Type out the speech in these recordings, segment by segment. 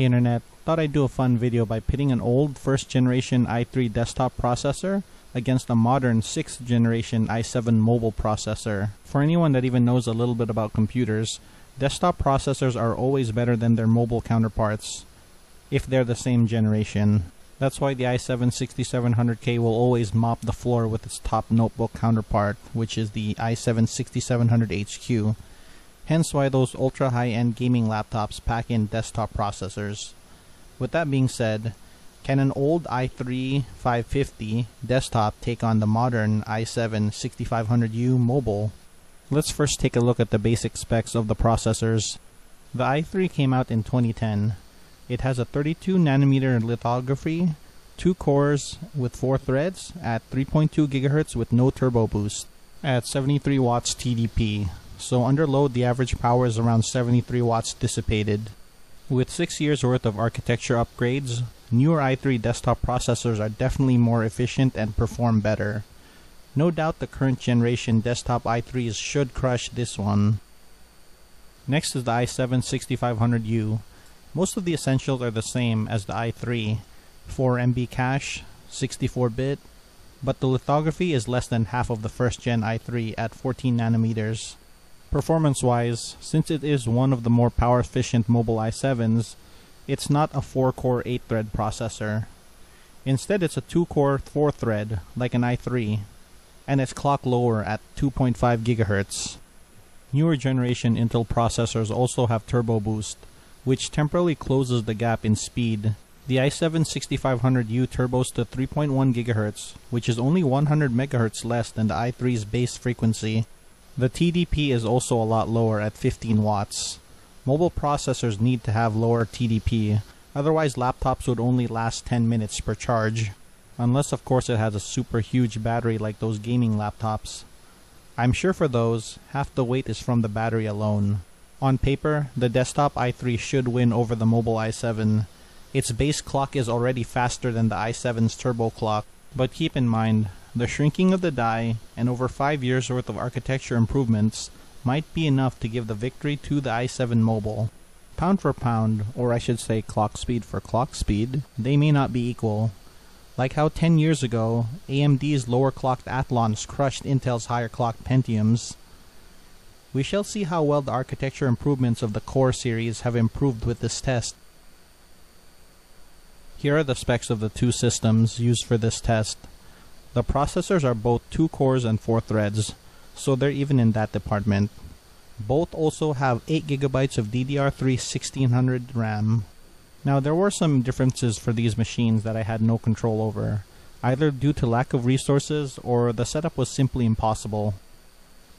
Hey Internet, thought I'd do a fun video by pitting an old first generation i3 desktop processor against a modern 6th generation i7 mobile processor. For anyone that even knows a little bit about computers, desktop processors are always better than their mobile counterparts if they're the same generation. That's why the i7-6700K will always mop the floor with its top notebook counterpart, which is the i7-6700HQ. Hence why those ultra high-end gaming laptops pack in desktop processors. With that being said, can an old i3 550 desktop take on the modern i7 6500U mobile? Let's first take a look at the basic specs of the processors. The i3 came out in 2010. It has a 32 nanometer lithography, two cores with four threads at 3.2 GHz with no turbo boost at 73 watts TDP so under load the average power is around 73 watts dissipated. With 6 years worth of architecture upgrades, newer i3 desktop processors are definitely more efficient and perform better. No doubt the current generation desktop i3s should crush this one. Next is the i7-6500U. Most of the essentials are the same as the i3, 4 MB cache, 64-bit, but the lithography is less than half of the first gen i3 at 14 nanometers. Performance-wise, since it is one of the more power-efficient mobile i7s, it's not a 4-core 8-thread processor. Instead, it's a 2-core 4-thread, like an i3, and it's clocked lower at 2.5 GHz. Newer generation Intel processors also have turbo boost, which temporarily closes the gap in speed. The i7-6500U turbos to 3.1 GHz, which is only 100 MHz less than the i3's base frequency, the TDP is also a lot lower at 15 watts. Mobile processors need to have lower TDP, otherwise laptops would only last 10 minutes per charge. Unless of course it has a super huge battery like those gaming laptops. I'm sure for those, half the weight is from the battery alone. On paper, the desktop i3 should win over the mobile i7. Its base clock is already faster than the i7's turbo clock, but keep in mind, the shrinking of the die and over 5 years worth of architecture improvements might be enough to give the victory to the i7 Mobile. Pound for pound, or I should say clock speed for clock speed, they may not be equal. Like how 10 years ago, AMD's lower clocked Athlons crushed Intel's higher clocked Pentiums. We shall see how well the architecture improvements of the Core series have improved with this test. Here are the specs of the two systems used for this test. The processors are both 2 cores and 4 threads, so they're even in that department. Both also have 8GB of DDR3 1600 RAM. Now there were some differences for these machines that I had no control over, either due to lack of resources or the setup was simply impossible.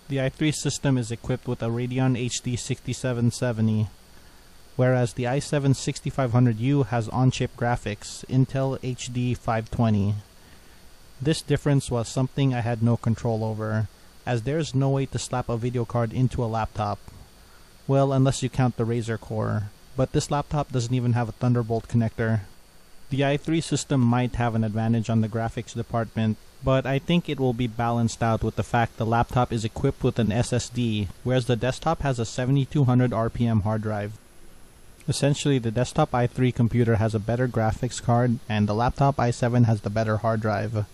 The i3 system is equipped with a Radeon HD 6770, whereas the i7 6500U has on-chip graphics, Intel HD 520. This difference was something I had no control over, as there's no way to slap a video card into a laptop. Well, unless you count the Razer core, but this laptop doesn't even have a Thunderbolt connector. The i3 system might have an advantage on the graphics department, but I think it will be balanced out with the fact the laptop is equipped with an SSD, whereas the desktop has a 7200 RPM hard drive. Essentially, the desktop i3 computer has a better graphics card, and the laptop i7 has the better hard drive.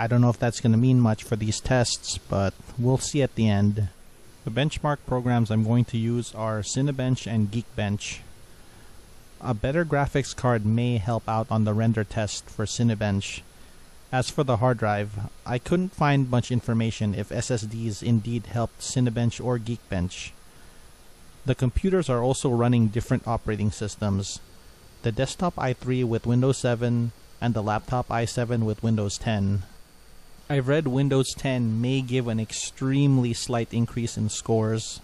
I don't know if that's going to mean much for these tests, but we'll see at the end. The benchmark programs I'm going to use are Cinebench and Geekbench. A better graphics card may help out on the render test for Cinebench. As for the hard drive, I couldn't find much information if SSDs indeed helped Cinebench or Geekbench. The computers are also running different operating systems. The desktop i3 with Windows 7 and the laptop i7 with Windows 10. I've read Windows 10 may give an extremely slight increase in scores,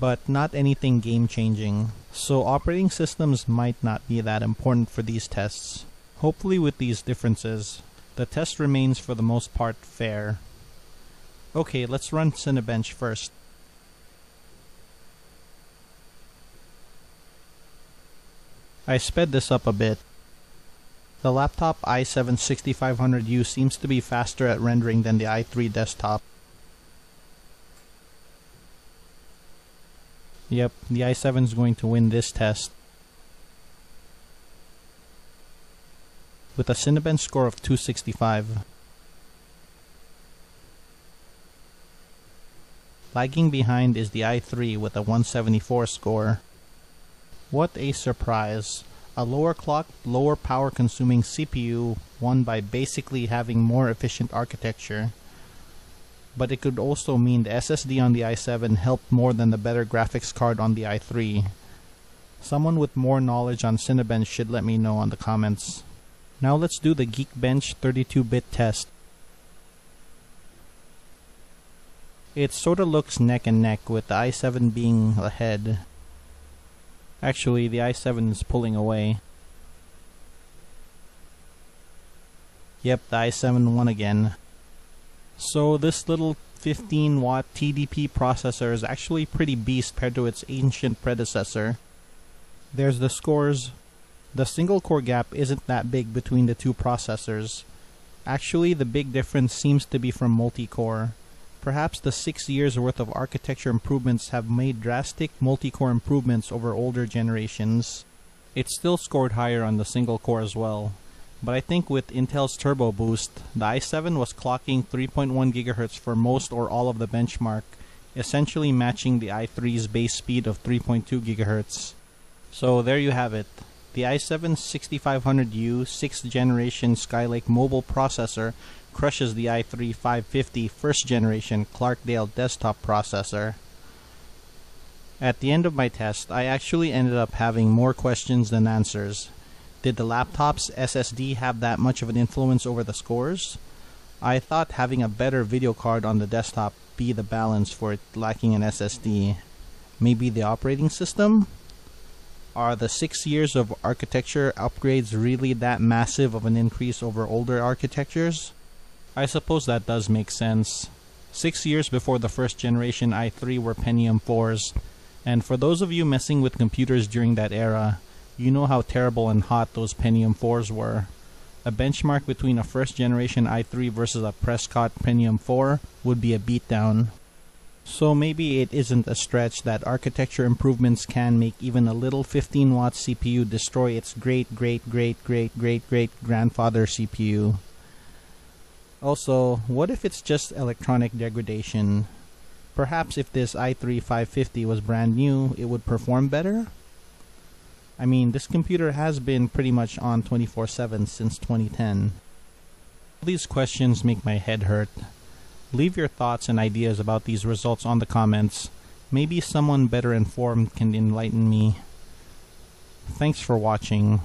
but not anything game changing, so operating systems might not be that important for these tests. Hopefully, with these differences, the test remains for the most part fair. Okay, let's run Cinebench first. I sped this up a bit the laptop i7-6500U seems to be faster at rendering than the i3 desktop. Yep, the i7 is going to win this test. with a Cinebench score of 265. Lagging behind is the i3 with a 174 score. What a surprise! A lower clock, lower power consuming CPU won by basically having more efficient architecture. But it could also mean the SSD on the i7 helped more than the better graphics card on the i3. Someone with more knowledge on Cinebench should let me know on the comments. Now let's do the Geekbench 32-bit test. It sorta looks neck and neck with the i7 being ahead. Actually, the i7 is pulling away. Yep, the i7 won again. So this little 15 watt TDP processor is actually pretty beast compared to its ancient predecessor. There's the scores. The single core gap isn't that big between the two processors. Actually, the big difference seems to be from multi-core. Perhaps the six years worth of architecture improvements have made drastic multi-core improvements over older generations. It still scored higher on the single core as well. But I think with Intel's Turbo Boost, the i7 was clocking 3.1 GHz for most or all of the benchmark, essentially matching the i3's base speed of 3.2 GHz. So there you have it. The i7 6500U 6th generation Skylake mobile processor crushes the i3 550 1st generation Clarkdale desktop processor. At the end of my test, I actually ended up having more questions than answers. Did the laptop's SSD have that much of an influence over the scores? I thought having a better video card on the desktop be the balance for it lacking an SSD. Maybe the operating system? Are the six years of architecture upgrades really that massive of an increase over older architectures? I suppose that does make sense. Six years before the first generation i3 were Pentium 4s, and for those of you messing with computers during that era, you know how terrible and hot those Pentium 4s were. A benchmark between a first generation i3 versus a Prescott Pentium 4 would be a beatdown. So maybe it isn't a stretch that architecture improvements can make even a little 15 watt CPU destroy its great great great great great great grandfather CPU. Also, what if it's just electronic degradation? Perhaps if this i3 550 was brand new, it would perform better? I mean, this computer has been pretty much on 24-7 since 2010. These questions make my head hurt. Leave your thoughts and ideas about these results on the comments. Maybe someone better informed can enlighten me. Thanks for watching.